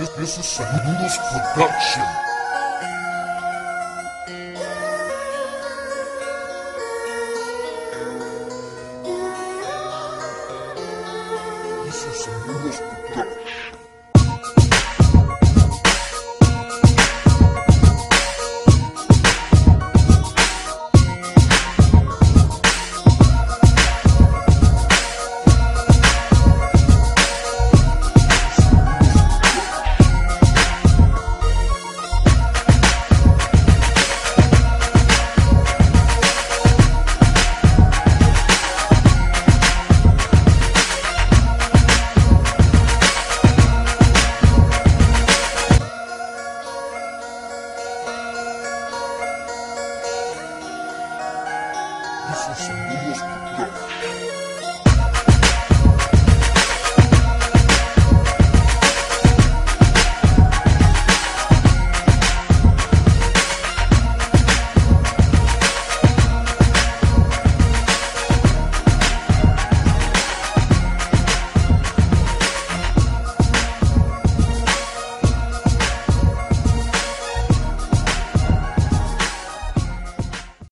This, this is some Noodles production. This is some Noodles production. This is some Noodles production.